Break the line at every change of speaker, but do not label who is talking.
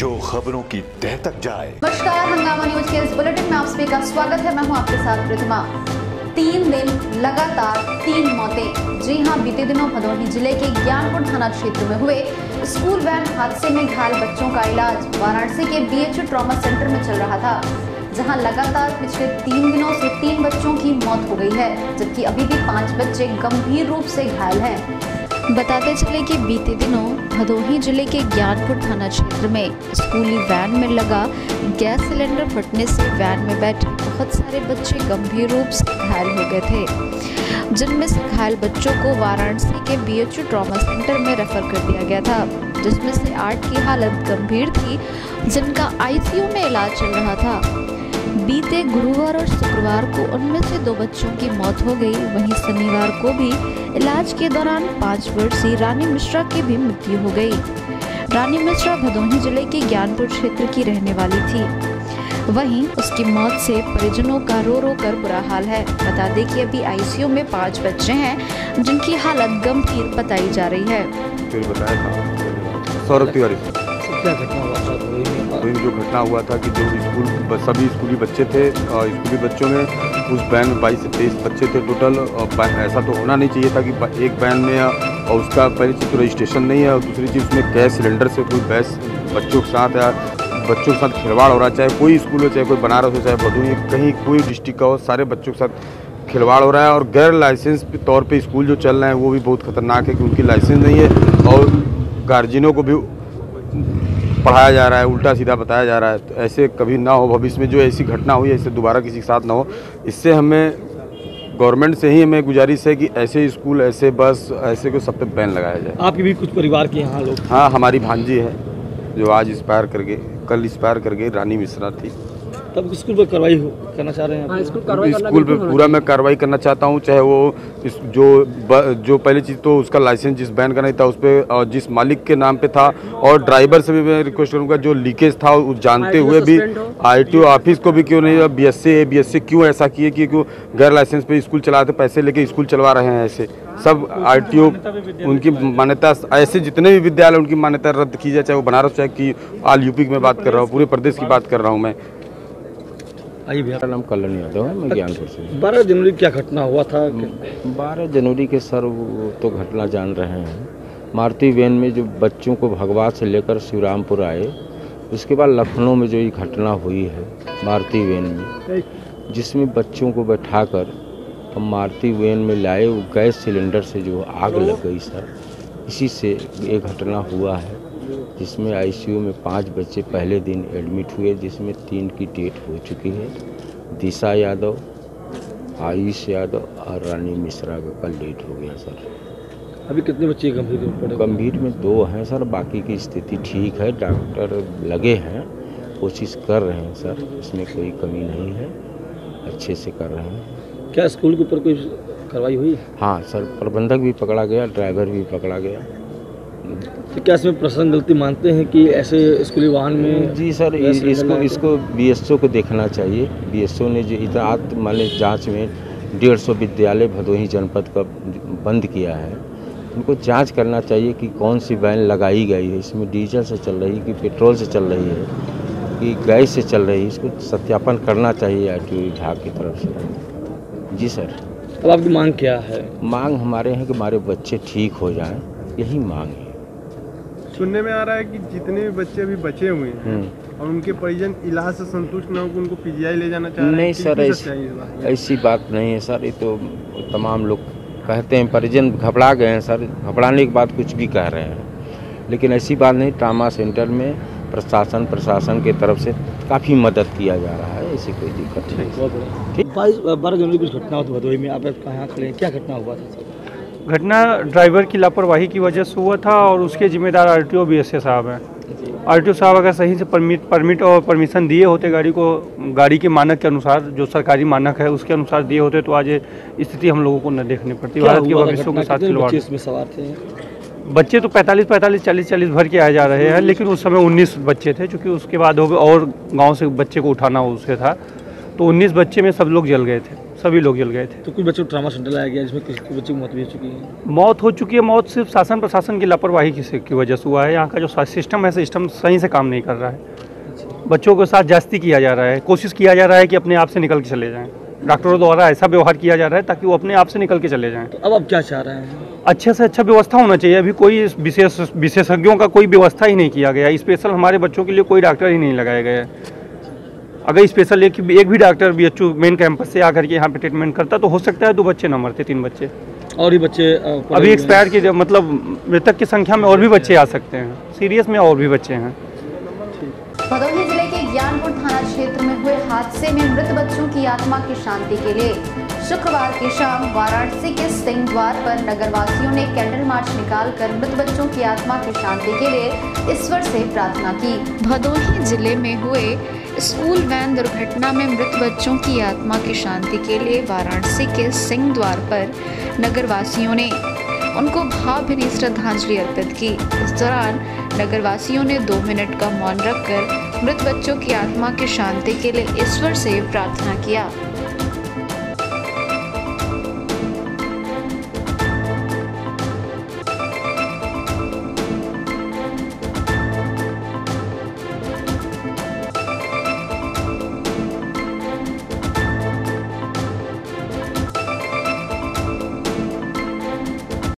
जो खबरों की तह तक जाए।
नमस्कार, हंगामा न्यूज़ के इस बुलेटिन में आप सभी का स्वागत है। मैं हूँ आपके साथ प्रतिमा। तीन दिन लगातार तीन मौतें। जी हाँ, बीते दिनों भदोही ज़िले के ज्ञानपुर थाना क्षेत्र में हुए। स्कूल वैन हादसे में घायल बच्चों का इलाज वाराणसी के बीएचयू ट्रॉमा सेंटर में चल रहा था, जहाँ लगातार पिछले तीन दिनों से तीन बच्चों की मौत हो गई है, जबकि अभी भी पाँच बच्चे गंभीर रूप से घायल हैं। बताते चले कि बीते दिनों भदोही ज़िले के ज्ञानपुर थाना क्षेत्र में स्कूली वैन में लगा गैस सिलेंडर फटने से वैन में बैठे बहुत सारे बच्चे गंभीर रूप से घायल हो गए थे। जिनमें से घायल बच्चों को वाराणसी के बीएचयू ट्रॉमा सेंटर में रेफर कर दिया गया था, जिसमें से आठ की हालत गंभीर थी, जिनका आईसीयू में इलाज चल रहा था। बीते गुरुवार और शुक्रवार को उनमें से दो बच्चों की मौत हो गई। वहीं शनिवार को भी इलाज के दौरान पाँच वर्षीय रानी मिश्रा की भी मृत्यु हो गई। रानी मिश्रा भदोही ज़िले के ज्ञानपुर क्षेत्र की रहने वाली थी। वहीं उसकी मौत से परिजनों का रो रो कर बुरा हाल है। बता दें कि अभी आईसीयू में पाँच बच्चे हैं जिनकी हालत गंभीर बताई जा रही है।
फिर बताया था। सौरभ तिवारी।
क्या घटना हुआ?
वही जो घटना हुआ था कि जो स्कूल सभी स्कूली बच्चे थे स्कूली बच्चों में उस बैन में बाईस से तेईस बच्चे थे टोटल ऐसा तो होना नहीं चाहिए था कि एक बैन में, और उसका पहली चीज़ तो रजिस्ट्रेशन नहीं है, और दूसरी चीज़ उसमें गैस सिलेंडर से कोई बैस बच्चों के साथ या बच्चों के साथ खिलवाड़ हो रहा, चाहे कोई स्कूल हो, चाहे कोई बनारस हो, चाहे भदोही कहीं कोई डिस्ट्रिक्ट का हो, सारे बच्चों के साथ खिलवाड़ हो रहा है, और गैर लाइसेंस के तौर पे स्कूल जो चल रहे हैं, वो भी बहुत खतरनाक है कि उनकी लाइसेंस नहीं है, और गार्जियनों को भी पढ़ाया जा रहा है उल्टा सीधा बताया जा रहा है तो ऐसे कभी ना हो भविष्य में जो ऐसी घटना हुई ऐसे दोबारा किसी के साथ ना हो इससे हमें गवर्नमेंट से ही हमें गुजारिश है कि ऐसे स्कूल ऐसे बस ऐसे को सब पे बैन लगाया जाए।
आपके भी कुछ परिवार के यहाँ लोग?
हाँ हमारी भांजी है जो आज इंस्पायर करके कल इंस्पायर करके रानी मिश्रा थी।
तब स्कूल पर कार्रवाई हो करना चाह रहे हैं आप?
स्कूल पे पूरा मैं कार्रवाई करना चाहता हूँ चाहे वो इस जो ब, जो पहली चीज़ तो उसका लाइसेंस जिस बैन का नहीं था उस पर और जिस मालिक के नाम पे था और ड्राइवर से भी मैं रिक्वेस्ट करूँगा जो लीकेज था वो जानते हुए भी आई ऑफ़िस को भी क्यों नहीं B S C B S C क्यों ऐसा किए कि क्यों गैर लाइसेंस पे स्कूल चलाते पैसे लेके स्कूल चलवा रहे हैं ऐसे। सब आर उनकी मान्यता ऐसे जितने भी विद्यालय उनकी मान्यता रद्द की जाए चाहे वो बनारस चाहे कि आल यूपी की मैं बात कर रहा हूँ पूरे प्रदेश की बात कर रहा हूँ मैं।
आइए भैया।
नाम कल्याण यादव है मैं ज्ञानपुर से
बारह जनवरी क्या घटना हुआ था?
बारह जनवरी के सर तो घटना जान रहे हैं। मारुति वैन में जो बच्चों को भगवा से लेकर शिवरामपुर आए उसके बाद लखनऊ में जो ये घटना हुई है मारुति वैन में जिसमें बच्चों को बैठा कर हम मारुति वैन में लाए वो गैस सिलेंडर से जो आग लग गई सर। इसी से ये घटना हुआ है। जिसमें आईसीयू में पाँच बच्चे पहले दिन एडमिट हुए जिसमें तीन की डेट हो चुकी है। दिशा यादव आयुष यादव और रानी मिश्रा का कल डेट हो गया सर।
अभी कितने बच्चे गंभीर रूप पड़े
गंभीर में दो हैं सर। बाकी की स्थिति ठीक है। डॉक्टर लगे हैं कोशिश कर रहे हैं सर। इसमें कोई कमी नहीं है। अच्छे से कर रहे हैं।
क्या स्कूल के ऊपर कोई कार्रवाई हुई?
हाँ सर। प्रबंधक भी पकड़ा गया ड्राइवर भी पकड़ा गया।
तो क्या इसमें प्रशासन गलती मानते हैं कि ऐसे स्कूली वाहन में
जी सर इसको इसको बीएसओ को देखना चाहिए। बीएसओ ने जो इतात माने जाँच में डेढ़ सौ विद्यालय भदोही जनपद का बंद किया है। उनको जाँच करना चाहिए कि कौन सी वैन लगाई गई है। इसमें डीजल से चल रही है कि पेट्रोल से चल रही है कि गैस से चल रही है। इसको सत्यापन करना चाहिए आर विभाग की तरफ़ से। जी सर।
अब आपकी मांग क्या है?
मांग हमारे हैं कि हमारे बच्चे ठीक हो जाएँ। यही मांग है।
सुनने में आ रहा है कि जितने भी बच्चे अभी बचे हुए हैं
हम्म।
और उनके परिजन इलाज से संतुष्ट ना हो उनको पीजीआई ले जाना चाह रहे हैं
नहीं सर ऐसी ऐसी बात नहीं है सर ये तो तमाम लोग कहते हैं परिजन घबरा गए हैं सर घबराने के बाद कुछ भी कह रहे हैं। लेकिन ऐसी बात नहीं ट्रामा सेंटर में प्रशासन प्रशासन के तरफ़ से काफ़ी मदद किया जा रहा है ऐसी कोई दिक्कत नहीं।
बाईस बारह जनवरी कुछ घटना थी भदोही में। आप कहाँ खड़े हैं? क्या घटना हुआ था सर?
घटना ड्राइवर की लापरवाही की वजह से हुआ था और उसके जिम्मेदार R T O B S A साहब हैं। आर टी ओ साहब अगर सही से परमिट परमिट और परमिशन दिए होते गाड़ी को गाड़ी के मानक के अनुसार जो सरकारी मानक है उसके अनुसार दिए होते तो आज ये स्थिति हम लोगों को न देखनी पड़ती। भारत के भविष्यों के साथ खिलवाड़।
बच्चे
तो 45 45 40 40 भर के आए जा रहे हैं लेकिन उस समय 19 बच्चे थे क्योंकि उसके बाद हो और गाँव से बच्चे को उठाना उससे था तो 19 बच्चे में सब लोग जल गए थे। सभी लोग जल गए थे।
तो कुछ बच्चों को ट्रामा सेंटर लाया गया जिसमें किसी बच्चे की मौत भी हो चुकी है?
मौत हो चुकी है मौत सिर्फ़ शासन प्रशासन की लापरवाही की, वजह से हुआ है। यहाँ का जो सिस्टम है सिस्टम सही से काम नहीं कर रहा है। बच्चों के साथ जास्ती किया जा रहा है। कोशिश किया जा रहा है कि अपने आप से निकल के चले जाएँ। डॉक्टरों द्वारा ऐसा व्यवहार किया जा रहा है ताकि वो अपने आप से निकल के चले जाएँ।
तो अब आप क्या चाह रहे हैं?
अच्छे से अच्छा व्यवस्था होना चाहिए। अभी कोई विशेष विशेषज्ञों का कोई व्यवस्था ही नहीं किया गया। स्पेशल हमारे बच्चों के लिए कोई डॉक्टर ही नहीं लगाया गया है अगर स्पेशल एक एक भी doctor B H main campus से आकर के यहाँ पे ट्रीटमेंट करता तो हो सकता है दो बच्चे ना मरते तीन बच्चे।
और ही बच्चे
अभी एक्सपायर की जब- मतलब मृतक की संख्या में और भी बच्चे आ सकते हैं। सीरियस में और भी बच्चे हैं।
भदोही ज़िले के ज्ञानपुर थाना क्षेत्र में हुए हादसे में मृत बच्चों की आत्मा की शांति के लिए शुक्रवार की शाम वाराणसी के सिंह द्वार पर नगरवासियों ने कैंडल मार्च निकालकर मृत बच्चों की आत्मा की शांति के लिए ईश्वर से प्रार्थना की। भदोही ज़िले में हुए स्कूल वैन दुर्घटना में मृत बच्चों की आत्मा की शांति के लिए वाराणसी के सिंह द्वार पर नगरवासियों ने उनको भावभीनी श्रद्धांजलि अर्पित की। इस दौरान नगरवासियों ने दो मिनट का मौन रखकर मृत बच्चों की आत्मा की शांति के लिए ईश्वर से प्रार्थना किया।